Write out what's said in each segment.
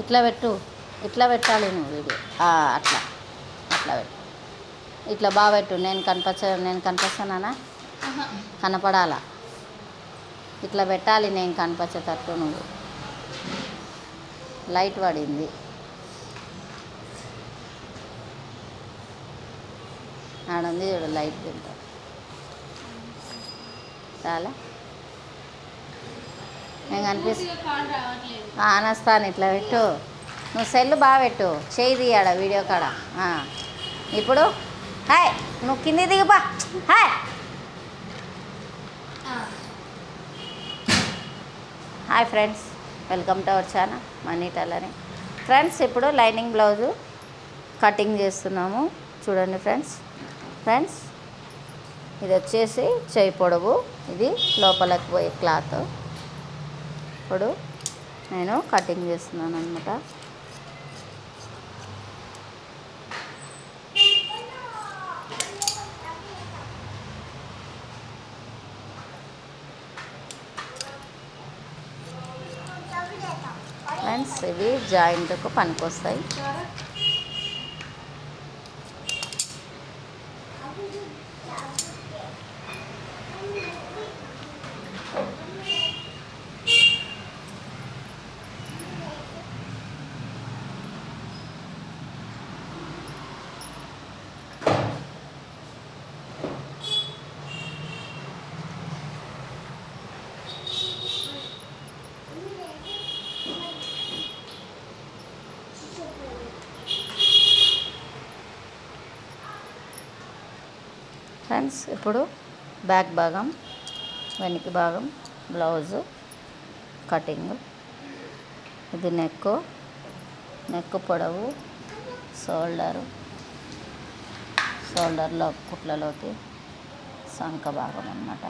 ఇట్లా పెట్టు ఇట్లా పెట్టాలి నువ్వు వీడియో. అట్లా అట్లా పెట్టు. ఇట్లా బాగా పెట్టు నేను కనిపించ నేను కనిపిస్తానా కనపడాలా? ఇట్లా పెట్టాలి నేను కనిపించేటట్టు నువ్వు. లైట్ పడింది. ఆడుంది చూడు లైట్ తింటా చాలా. నేను కనిపిస్తా ఆనస్తాను అనస్తాను ఇట్లా పెట్టు. నువ్వు సెల్ బాగా పెట్టు. చేయి తీయాడ వీడియో కాడ. ఇప్పుడు? హాయ్ నువ్వు కింది దిగుపా hi. Hi friends welcome to our channel Mani tailoring. Friends ఇప్పుడు లైనింగ్ బ్లౌజు కటింగ్ చేస్తున్నాము. చూడండి ఫ్రెండ్స్. ఫ్రెండ్స్ ఇది వచ్చేసి చేయి పొడవు. ఇది లోపలికి పోయే క్లాత్. ఇప్పుడు నేను కటింగ్ చేస్తున్నాను అనమాట ఫ్రెండ్స్ ఇవి జాయింట్కు పనికొస్తాయి. ఫ్రెండ్స్ ఇప్పుడు బ్యాక్ భాగం వెనక భాగం బ్లౌజు కటింగ్. ఇది నెక్కు నెక్కు పొడవు షోల్డరు షోల్డర్లో కుట్లలోకి సంక భాగం అన్నమాట.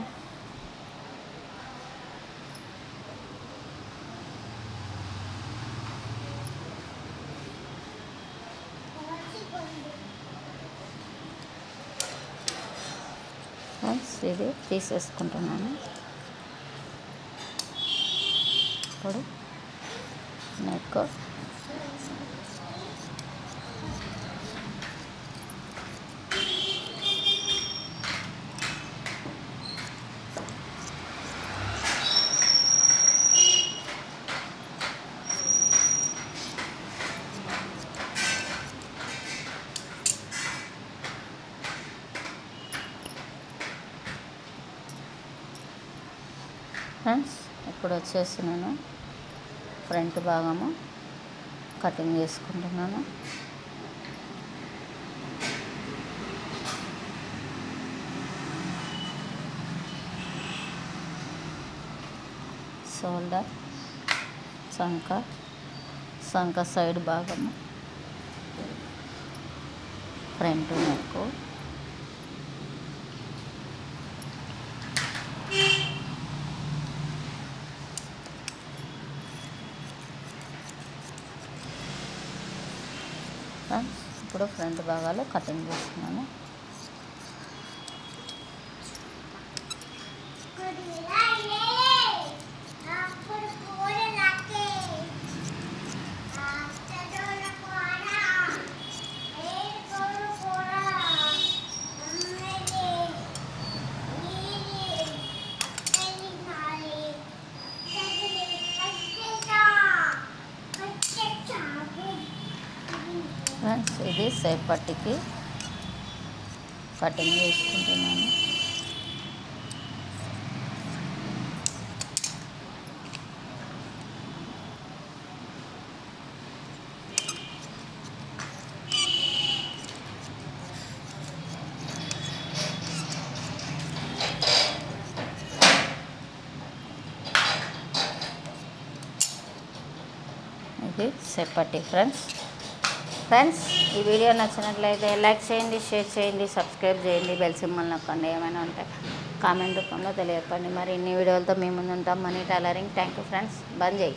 ఫ్రెండ్స్ ఇది తీసేసుకుంటున్నాను. ఇప్పుడు నెక్ ఫ్రెండ్స్ ఇప్పుడు వచ్చేసి నేను ఫ్రంట్ భాగము. కటింగ్ చేసుకుంటున్నాను. షోల్డర్ సంక సంక సైడ్ భాగము. ఫ్రంట్ నెక్ ఫ్రెండ్స్ ఇప్పుడు ఫ్రంట్ భాగాలు కటింగ్ చేస్తున్నాను. ఫ్రెండ్స్ ఇది సేపట్టికి కటింగ్ చేసుకుంటున్నాను. ఇది సేపట్టి ఫ్రెండ్స్. ఫ్రెండ్స్ ఈ వీడియో నచ్చినట్లయితే లైక్ చేయండి షేర్ చేయండి సబ్స్క్రైబ్ చేయండి బెల్ సింబల్ నొక్కండి ఏమైనా ఉంటే కామెంట్ రూపంలో తెలియపండి. మరి ఇన్ని వీడియోలతో మేము ముందు ఉంటాం Mani tailoring. Thank you friends. బంద్ చేయి.